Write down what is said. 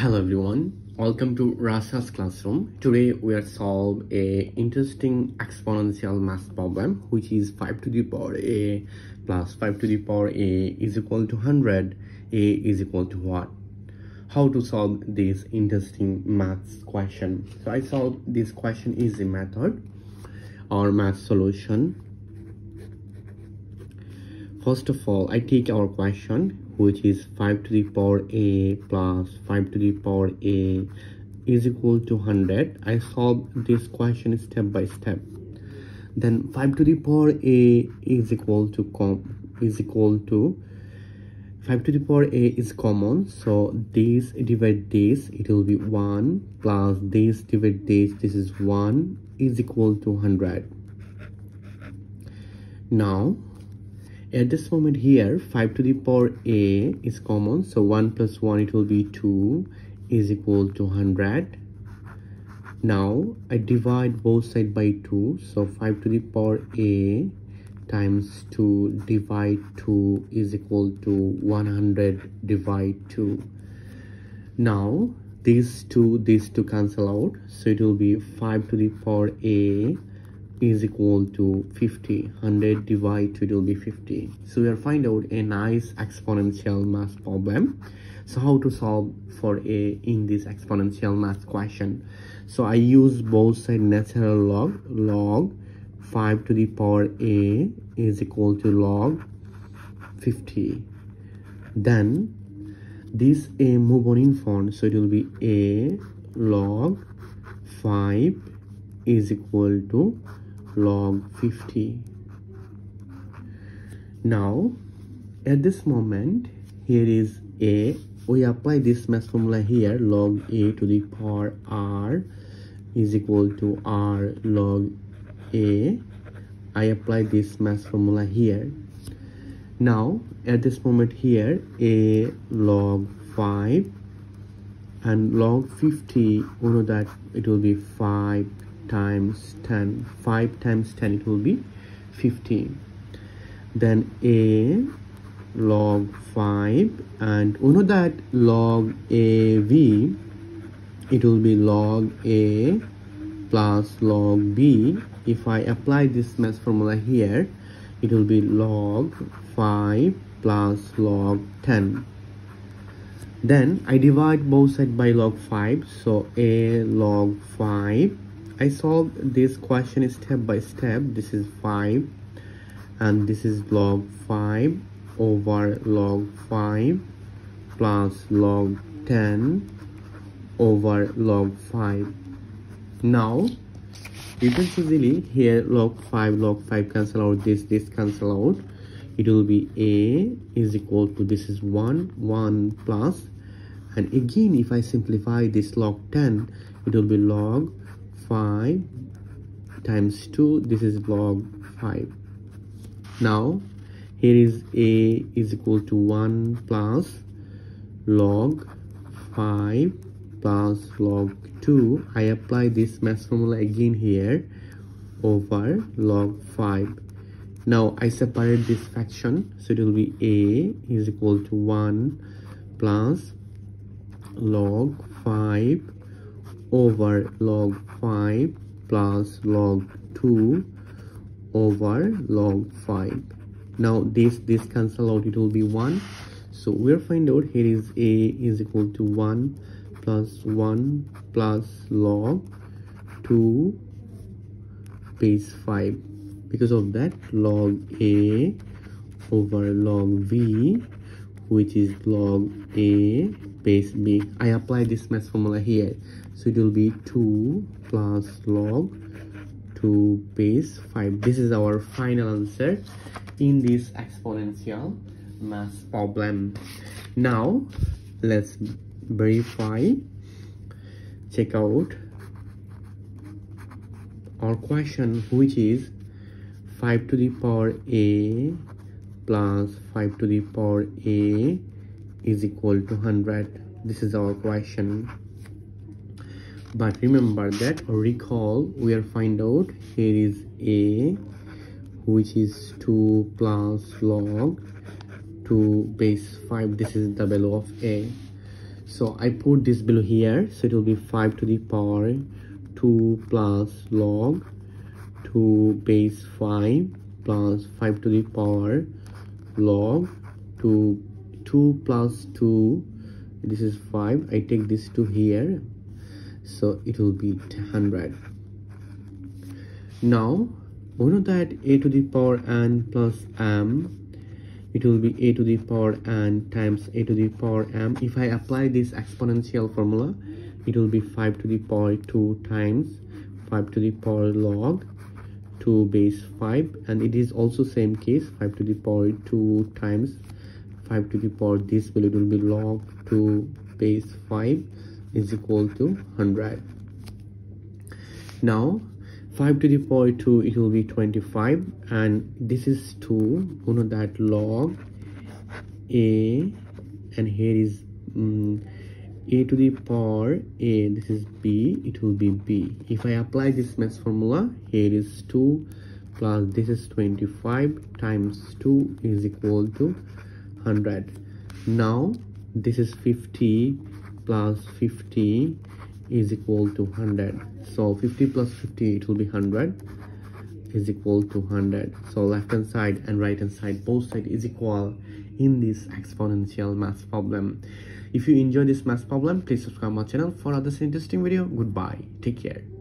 Hello everyone, welcome to Rashel's classroom. Today we are solve a interesting exponential math problem which is 5 to the power a plus 5 to the power a is equal to 100. a is equal to what? How to solve this interesting math question. So I solve this question easy method or math solution. First of all, I take our question which is 5 to the power a plus 5 to the power a is equal to 100 i solve this question step by step. Then 5 to the power a is equal to com is equal to 5 to the power a is common. So this divide this it will be 1 plus this divide this this is 1 is equal to 100 now at this moment here 5 to the power a is common so 1 plus 1 it will be 2 is equal to 100 now i divide both side by 2 so 5 to the power a times 2 divide 2 is equal to 100 divide 2 now these two these two cancel out so it will be 5 to the power a is equal to 50 100 divided to it will be 50 so we are find out a nice exponential math problem. So how to solve for a in this exponential math question? So i use both side natural log log 5 to the power a is equal to log 50 then this a move on in front so it will be a log 5 is equal to log 50 now at this moment here is a. We apply this math formula here log a to the power r is equal to r log a. I apply this math formula here. Now at this moment here a log 5 and log 50 we know that it will be 5 times 10 5 times 10 it will be 15 then a log 5 and we know that log av it will be log a plus log b. If i apply this math formula here it will be log 5 plus log 10 then i divide both sides by log 5 so a log 5 I solved this question step by step. This is 5 and this is log 5 over log 5 plus log 10 over log 5 now you can easily here log 5 log 5 cancel out this this cancel out. It will be a is equal to this is 1 1 plus. And again if i simplify this log 10 it will be log 5 times 2 this is log 5 now here is a is equal to 1 plus log 5 plus log 2 i apply this math formula again here over log 5 now i separate this fraction. So it will be a is equal to 1 plus log 5 over log 5 plus log 2 over log 5 now this this cancel out it will be 1 so we'll find out here is a is equal to 1 plus 1 plus log 2 base 5 because of that log a over log v which is log a base b. I apply this math formula here so it will be 2 plus log 2 base 5 this is our final answer in this exponential math problem. Now let's verify check out our question which is 5 to the power a plus 5 to the power a is equal to 100 this is our question but remember that recall we are find out here is a which is 2 plus log 2 base 5 this is the value of a. So i put this below here so it will be 5 to the power 2 plus log 2 base 5 plus 5 to the power log 2 2 plus 2 this is 5 i take this to here so it will be 100 now we know that a to the power n plus m it will be a to the power n times a to the power m. If i apply this exponential formula it will be 5 to the power 2 times 5 to the power log 2 base 5 and it is also same case 5 to the power 2 times 5 to the power this value will be log 2 base 5 is equal to 100 now 5 to the power 2 it will be 25 and this is 2 you know that log a and here is um, a to the power a this is b it will be b. If i apply this math formula here is 2 plus this is 25 times 2 is equal to 100 now this is 50 plus 50 is equal to 100 so 50 plus 50 it will be 100 is equal to 100 so left hand side and right hand side both side is equal in this exponential math problem. If you enjoy this math problem please subscribe my channel for other interesting video. Goodbye. Take care